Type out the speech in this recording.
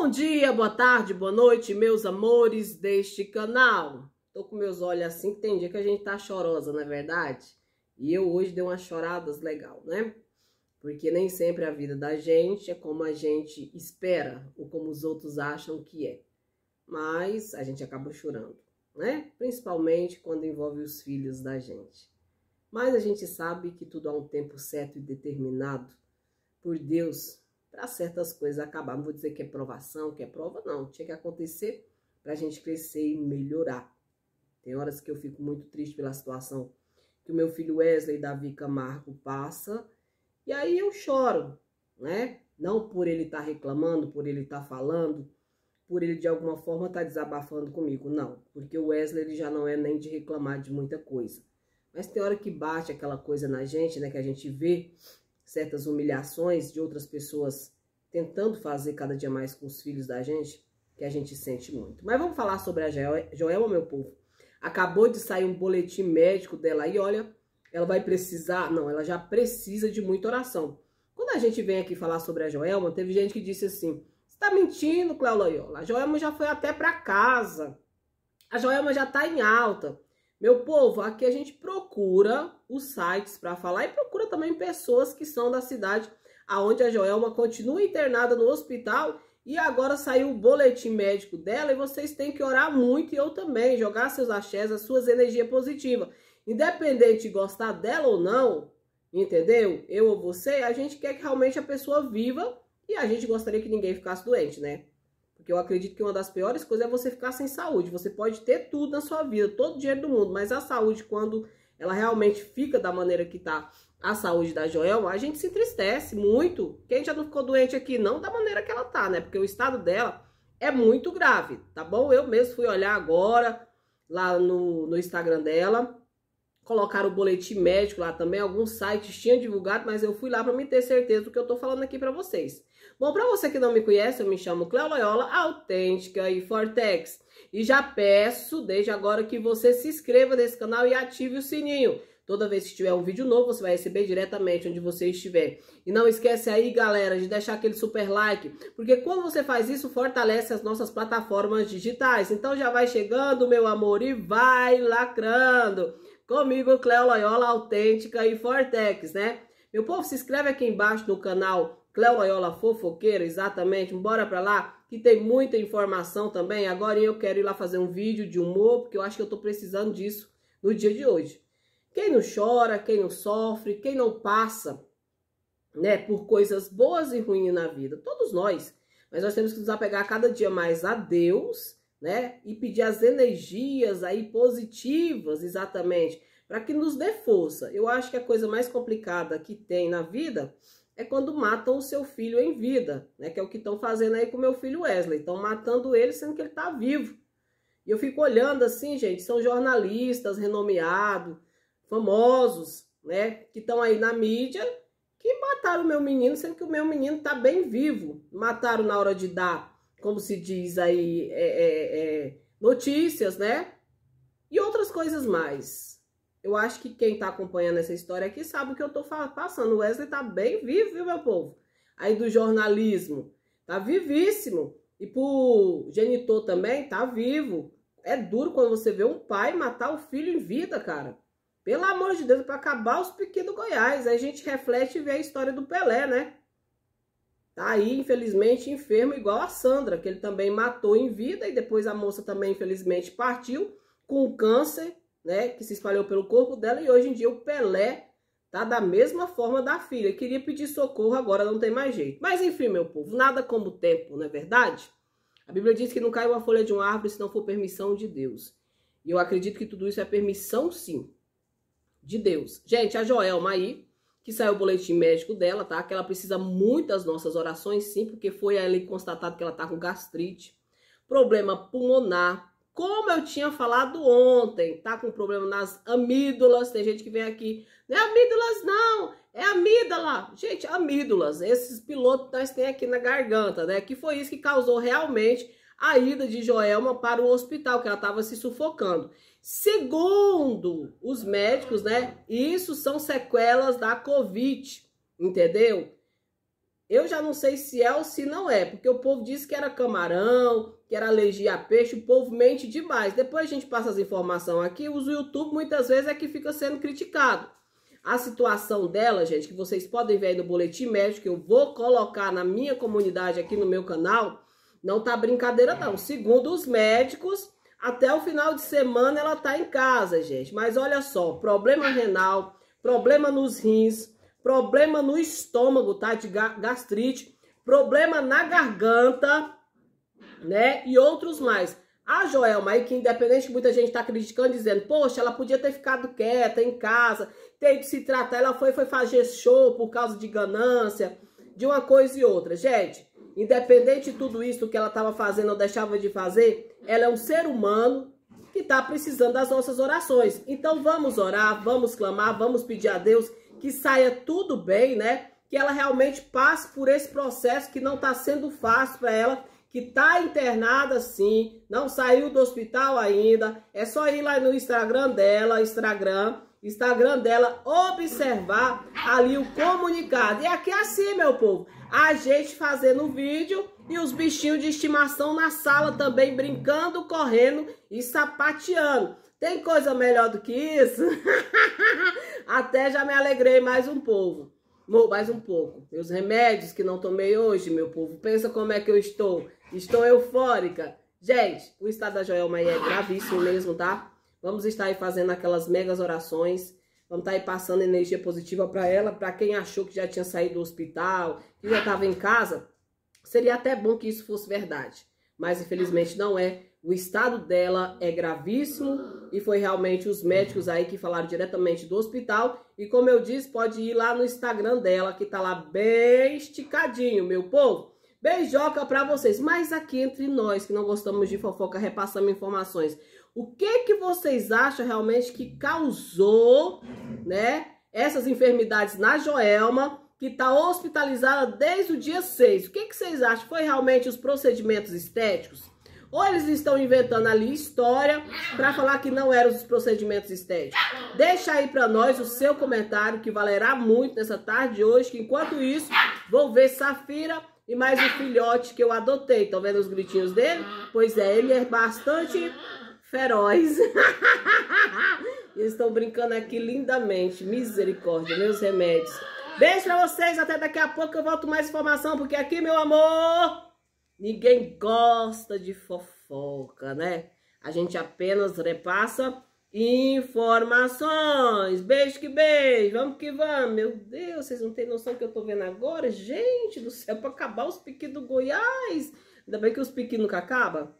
Bom dia, boa tarde, boa noite, meus amores deste canal. Tô com meus olhos assim, que tem dia que a gente tá chorosa, não é verdade? E eu hoje dei umas choradas legal, né? Porque nem sempre a vida da gente é como a gente espera ou como os outros acham que é. Mas a gente acaba chorando, né? Principalmente quando envolve os filhos da gente. Mas a gente sabe que tudo há um tempo certo e determinado por Deus para certas coisas acabar. Não vou dizer que é provação, que é prova, não. Tinha que acontecer para a gente crescer e melhorar. Tem horas que eu fico muito triste pela situação que o meu filho Wesley Davi Camargo passa, e aí eu choro, né? Não por ele estar tá reclamando, por ele estar tá falando, por ele de alguma forma estar tá desabafando comigo, não. Porque o Wesley ele já não é nem de reclamar de muita coisa. Mas tem hora que bate aquela coisa na gente, né? Que a gente vê certas humilhações de outras pessoas tentando fazer cada dia mais com os filhos da gente, que a gente sente muito. Mas vamos falar sobre a Joelma, meu povo. Acabou de sair um boletim médico dela aí, olha, ela vai precisar, não, ela já precisa de muita oração. Quando a gente vem aqui falar sobre a Joelma, teve gente que disse assim, você tá mentindo, Cléo Loyola, a Joelma já foi até para casa, a Joelma já tá em alta. Meu povo, aqui a gente procura os sites para falar e procura também pessoas que são da cidade aonde a Joelma continua internada no hospital e agora saiu o boletim médico dela e vocês têm que orar muito e eu também, jogar seus axés, as suas energias positivas. Independente de gostar dela ou não, entendeu? Eu ou você, a gente quer que realmente a pessoa viva e a gente gostaria que ninguém ficasse doente, né? Porque eu acredito que uma das piores coisas é você ficar sem saúde. Você pode ter tudo na sua vida, todo o dinheiro do mundo, mas a saúde, quando ela realmente fica da maneira que tá a saúde da Joelma, a gente se entristece muito. Quem já não ficou doente aqui, não da maneira que ela tá, né? Porque o estado dela é muito grave, tá bom? Eu mesmo fui olhar agora lá no, no Instagram dela. Colocaram o boletim médico lá também. Alguns sites tinham divulgado, mas eu fui lá para me ter certeza do que eu tô falando aqui para vocês. Bom, para você que não me conhece, eu me chamo Cleo Loyola, autêntica e Fortex. E já peço, desde agora, que você se inscreva nesse canal e ative o sininho. Toda vez que tiver um vídeo novo, você vai receber diretamente onde você estiver. E não esquece aí, galera, de deixar aquele super like, porque quando você faz isso, fortalece as nossas plataformas digitais. Então já vai chegando, meu amor, e vai lacrando. Comigo, Cleo Loyola, autêntica e Fortex, né? Meu povo, se inscreve aqui embaixo no canal Cléo Loyola Fofoqueira, exatamente. Bora pra lá, que tem muita informação também. Agora eu quero ir lá fazer um vídeo de humor, porque eu acho que eu tô precisando disso no dia de hoje. Quem não chora, quem não sofre, quem não passa, né, por coisas boas e ruins na vida, todos nós. Mas nós temos que nos apegar cada dia mais a Deus, né, e pedir as energias aí positivas, exatamente, para que nos dê força. Eu acho que a coisa mais complicada que tem na vida é quando matam o seu filho em vida, né? Que é o que estão fazendo aí com o meu filho Wesley. Estão matando ele sendo que ele está vivo. E eu fico olhando assim, gente, são jornalistas renomeados, famosos, né? Que estão aí na mídia, que mataram o meu menino, sendo que o meu menino está bem vivo. Mataram na hora de dar, como se diz aí, é, é, é, notícias, né? E outras coisas mais. Eu acho que quem tá acompanhando essa história aqui sabe o que eu tô passando. O Wesley tá bem vivo, viu, meu povo? Aí do jornalismo, tá vivíssimo. E pro genitor também, tá vivo. É duro quando você vê um pai matar o filho em vida, cara. Pelo amor de Deus, para acabar os pequenos Goiás. Aí a gente reflete e vê a história do Pelé, né? Tá aí, infelizmente, enfermo, igual a Sandra, que ele também matou em vida e depois a moça também, infelizmente, partiu com câncer né, que se espalhou pelo corpo dela e hoje em dia o Pelé tá da mesma forma da filha. Queria pedir socorro, agora não tem mais jeito. Mas enfim, meu povo, nada como o tempo, não é verdade? A Bíblia diz que não cai uma folha de uma árvore se não for permissão de Deus. E eu acredito que tudo isso é permissão, sim, de Deus. Gente, a Joelma aí, que saiu o boletim médico dela, tá? Que ela precisa muito das nossas orações, sim, porque foi ali constatado que ela tá com gastrite, problema pulmonar, como eu tinha falado ontem, tá com problema nas amígdalas. Tem gente que vem aqui, não é amígdalas, não, é amígdala. Gente, amígdalas, esses pilotos nós temos aqui na garganta, né? Que foi isso que causou realmente a ida de Joelma para o hospital, que ela estava se sufocando. Segundo os médicos, né? Isso são sequelas da Covid, entendeu? Eu já não sei se é ou se não é, porque o povo disse que era camarão, que era alergia a peixe, o povo mente demais. Depois a gente passa as informações aqui, o YouTube muitas vezes é que fica sendo criticado. A situação dela, gente, que vocês podem ver aí no boletim médico, que eu vou colocar na minha comunidade aqui no meu canal, não tá brincadeira não. Segundo os médicos, até o final de semana ela tá em casa, gente. Mas olha só, problema renal, problema nos rins, problema no estômago, tá? De gastrite, problema na garganta, né? E outros mais. A Joelma aí, que independente de muita gente tá criticando, dizendo, poxa, ela podia ter ficado quieta em casa, ter de se tratar, ela foi, foi fazer show por causa de ganância, de uma coisa e outra. Gente, independente de tudo isso que ela estava fazendo ou deixava de fazer, ela é um ser humano que está precisando das nossas orações. Então vamos orar, vamos clamar, vamos pedir a Deus que saia tudo bem, né? Que ela realmente passe por esse processo que não está sendo fácil para ela, que está internada sim, não saiu do hospital ainda. É só ir lá no Instagram dela, Instagram, Instagram dela, observar ali o comunicado. E aqui é assim, meu povo, a gente fazendo vídeo e os bichinhos de estimação na sala também brincando, correndo e sapateando. Tem coisa melhor do que isso? Até já me alegrei mais um pouco. Mais um pouco. Meus remédios que não tomei hoje, meu povo. Pensa como é que eu estou. Estou eufórica. Gente, o estado da Joelma aí é gravíssimo mesmo, tá? Vamos estar aí fazendo aquelas megas orações. Vamos estar aí passando energia positiva para ela. Para quem achou que já tinha saído do hospital, que já estava em casa, seria até bom que isso fosse verdade. Mas infelizmente não é. O estado dela é gravíssimo e foi realmente os médicos aí que falaram diretamente do hospital. E como eu disse, pode ir lá no Instagram dela, que tá lá bem esticadinho, meu povo. Beijoca para vocês. Mas aqui entre nós que não gostamos de fofoca, repassamos informações. O que que vocês acham realmente que causou, né, essas enfermidades na Joelma, que está hospitalizada desde o dia 6? O que que vocês acham? Foi realmente os procedimentos estéticos? Ou eles estão inventando ali história para falar que não eram os procedimentos estéticos. Deixa aí para nós o seu comentário, que valerá muito nessa tarde de hoje, que enquanto isso, vou ver Safira e mais um filhote que eu adotei. Estão vendo os gritinhos dele? Pois é, ele é bastante feroz. Eles estão brincando aqui lindamente. Misericórdia, meus remédios. Beijo pra vocês, até daqui a pouco eu volto mais informação, porque aqui, meu amor... Ninguém gosta de fofoca, né? A gente apenas repassa informações. Beijo que beijo. Vamos que vamos. Meu Deus, vocês não têm noção do que eu tô vendo agora? Gente do céu, para acabar os piques do Goiás. Ainda bem que os piques nunca acabam.